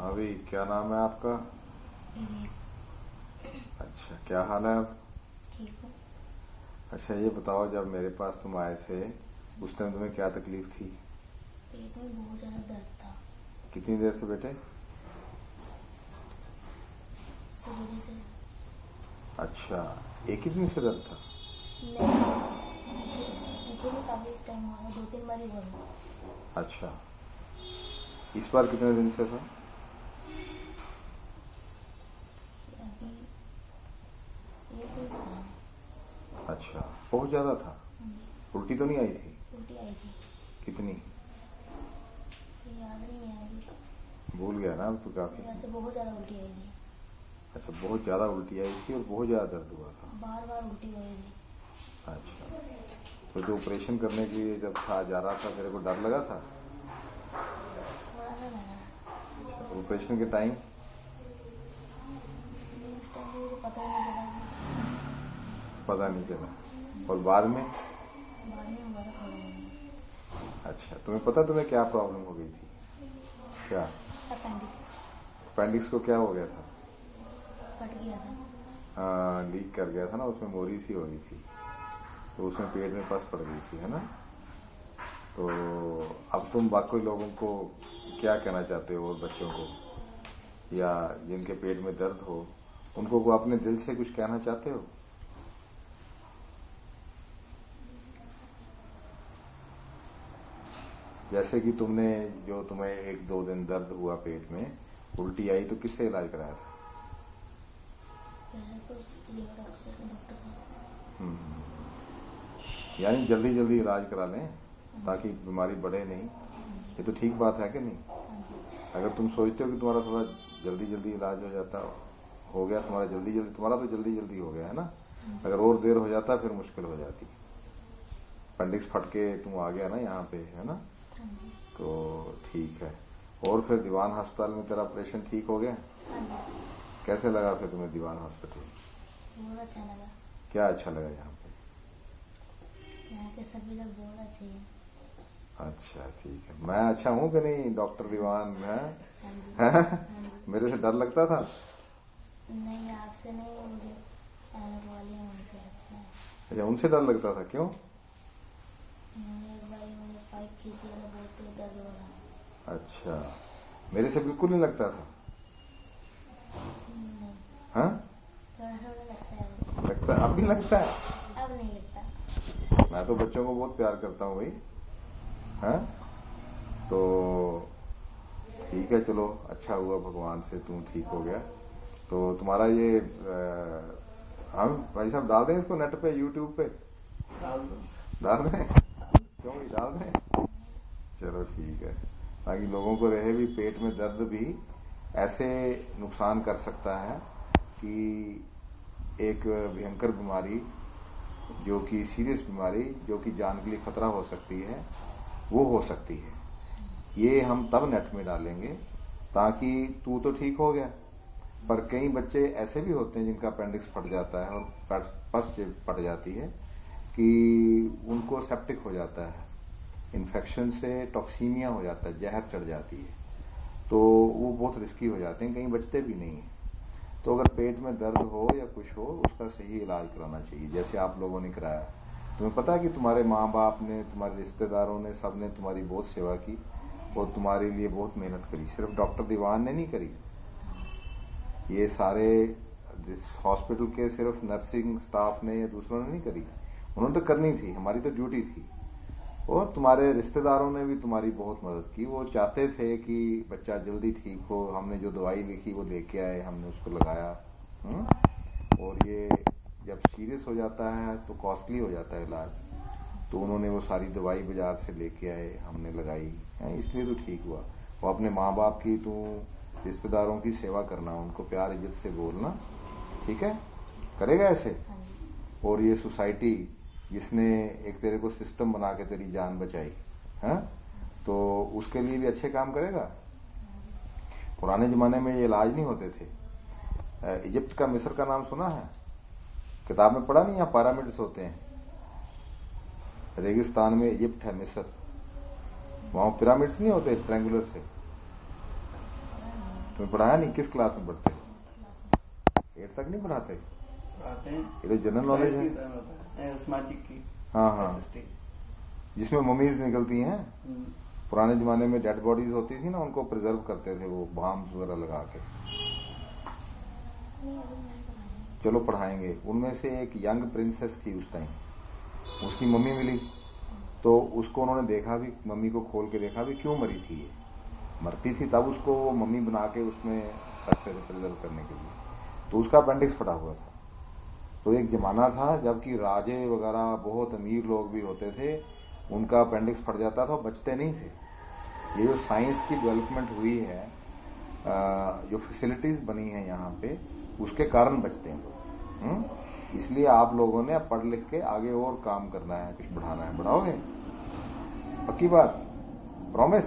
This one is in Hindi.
हाँ भाई क्या नाम है आपका? अच्छा क्या हाल है आप? ठीक अच्छा ये बताओ जब मेरे पास तुम आए थे उस टाइम तुम्हें क्या तकलीफ़ थी? पेट में बहुत ज़्यादा दर्द था। कितनी देर से बेटे? सुबह से। अच्छा एक ही दिन से दर्द था? नहीं पीछे पीछे भी काफ़ी टाइम हुआ दो तीन बार ही। अच्छा। इस बार कितने दिन से था अभी एक दिन से था अच्छा बहुत ज़्यादा था? उल्टी तो नहीं आई थी? उल्टी आई थी। कितनी? याद नहीं है भूल गया ना तो काफ़ी। बहुत ज़्यादा उल्टी आई थी। अच्छा बहुत ज़्यादा उल्टी आई थी और बहुत ज़्यादा दर्द हुआ था। बार बार उल्टी हो रही थी। अच्छा। तो जो ऑपरेशन करने के लिए जब था जा रहा था तेरे को डर लगा था? ऑपरेशन के टाइम उस टाइम मुझे पता ही नहीं चला पता नहीं चला। और बाद में। अच्छा तुम्हें पता तुम्हें क्या प्रॉब्लम हो गई थी? क्या? अपेंडिक्स को क्या हो गया था? फट गया था हाँ लीक कर गया था ना, उसमें मोरी सी हो गई थी। तो उसमें पेट में पस पड़ गई थी, है ना? तो अब तुम बाकी लोगों को क्या कहना चाहते हो और बच्चों को? या जिनके पेट में दर्द हो, उनको को अपने दिल से कुछ कहना चाहते हो? जैसे कि तुमने जो तुम्हें एक दो दिन दर्द हुआ पेट में उल्टी आई तो किससे इलाज कराया था? डॉक्टर डॉक्टर साहब हम्म। यानी जल्दी जल्दी इलाज करा लें ताकि बीमारी बढ़े नहीं। ये तो ठीक बात है कि नहीं? हाँ अगर तुम सोचते हो कि तुम्हारा थोड़ा जल्दी जल्दी इलाज हो जाता हो गया तुम्हारा जल्दी जल्दी तुम्हारा तो जल्दी जल्दी हो गया है ना? अगर और देर हो जाता फिर मुश्किल हो जाती। अपेंडिक्स फटके तुम आ गया ना यहाँ पे है ना? हाँ तो ठीक है। और फिर दीवान अस्पताल में तेरा ऑपरेशन ठीक हो गया? हाँ कैसे लगा फिर तुम्हें दीवान हॉस्पिटल बहुत अच्छा लगा। क्या अच्छा लगा यहाँ पे? यहाँ के सभी लोग बहुत अच्छे हैं। अच्छा ठीक है। मैं अच्छा हूँ कि नहीं डॉक्टर दीवान? है हाँ? हैं? मेरे से डर लगता था? नहीं आपसे नहीं मुझे अच्छा उनसे डर लगता था? क्यों उन्होंने एक बार मुझे पाइप खींची तो बहुत तेज दर्द हो रहा अच्छा। मेरे से बिल्कुल नहीं लगता था। हाँ? लगता है। अब भी लगता है? अब नहीं लगता मैं तो बच्चों को बहुत प्यार करता हूँ भाई। हैं? तो ठीक है चलो। अच्छा हुआ भगवान से तुम ठीक हो गया। तो तुम्हारा ये हम भाई साहब डाल दें इसको नेट पे यूट्यूब पे? डाल दें। क्यों डाल दें? चलो ठीक है। ताकि लोगों को रहे भी, पेट में दर्द भी ऐसे नुकसान कर सकता है कि एक भयंकर बीमारी, जो कि सीरियस बीमारी, जो कि जान के लिए खतरा हो सकती है, वो हो सकती है। ये हम तब नेट में डालेंगे, ताकि तू तो ठीक हो गया। पर कई बच्चे ऐसे भी होते हैं जिनका अपेंडिक्स फट जाता है और पस फट जाती है कि उनको सेप्टिक हो जाता है। इन्फेक्शन से टॉक्सीमिया हो जाता है, जहर चढ़ जाती है। तो वो बहुत रिस्की हो जाते हैं, कहीं बचते भी नहीं है। तो अगर पेट में दर्द हो या कुछ हो उसका सही इलाज कराना चाहिए, जैसे आप लोगों ने कराया। तुम्हें पता है कि तुम्हारे माँ बाप ने, तुम्हारे रिश्तेदारों ने सबने तुम्हारी बहुत सेवा की और तुम्हारे लिए बहुत मेहनत करी। सिर्फ़ डॉक्टर दीवान ने नहीं करी। ये सारे हॉस्पिटल के सिर्फ़ नर्सिंग स्टाफ ने या दूसरों ने नहीं करी। उन्होंने तो करनी थी, हमारी तो ड्यूटी थी। और तुम्हारे रिश्तेदारों ने भी तुम्हारी बहुत मदद की। वो चाहते थे कि बच्चा जल्दी ठीक हो। हमने जो दवाई लिखी वो लेके आए हमने उसको लगाया हुँ? और ये जब सीरियस हो जाता है तो कॉस्टली हो जाता है इलाज। तो उन्होंने वो सारी दवाई बाज़ार से लेके आए हमने लगाई है, इसलिए तो ठीक हुआ। वो अपने माँ बाप की तू रिश्तेदारों की सेवा करना उनको प्यार इज़्ज़त से बोलना ठीक है? करेगा ऐसे? हाँ और ये सोसाइटी जिसने एक तेरे को सिस्टम बना के तेरी जान बचाई, है? तो उसके लिए भी अच्छे काम करेगा? पुराने जमाने में ये इलाज नहीं होते थे। इजिप्ट का मिस्र का नाम सुना है? किताब में पढ़ा नहीं यहाँ पैरामिड्स होते हैं। रेगिस्तान में इजिप्ट है, मिस्र। वहाँ पिरामिड्स नहीं होते ट्रैंगुलर से। तुम्हें पढ़ाया नहीं? किस क्लास में पढ़ते एट तक नहीं पढ़ाते? हैं ये तो जनरल नॉलेज है। की है, हाँ हाँ। जिसमें मम्मीज निकलती हैं हम्म, पुराने जमाने में डेड बॉडीज होती थी ना उनको प्रिजर्व करते थे वो बाम्स वगैरह लगा के। चलो पढ़ाएँगे। उनमें से एक यंग प्रिंसेस थी उस टाइम उसकी मम्मी मिली। तो उसको उन्होंने देखा भी मम्मी को खोल के देखा भी क्यों मरी थी ये? मरती थी तब उसको वो मम्मी बना के उसमें रखते थे प्रिजर्व करने के लिए। तो उसका अपेंडिक्स फटा हुआ था। तो एक जमाना था, जबकि राजे वगैरह बहुत अमीर लोग भी होते थे, उनका अपेंडिक्स फट जाता था बचते नहीं थे। ये जो साइंस की डेवलपमेंट हुई है जो फैसिलिटीज़ बनी है यहाँ पे, उसके कारण बचते हैं लोग। हम्म? इसलिए आप लोगों ने पढ़ लिख के आगे और काम करना है, कुछ बढ़ाना है। बढ़ाओगे? पक्की बात? प्रॉमिस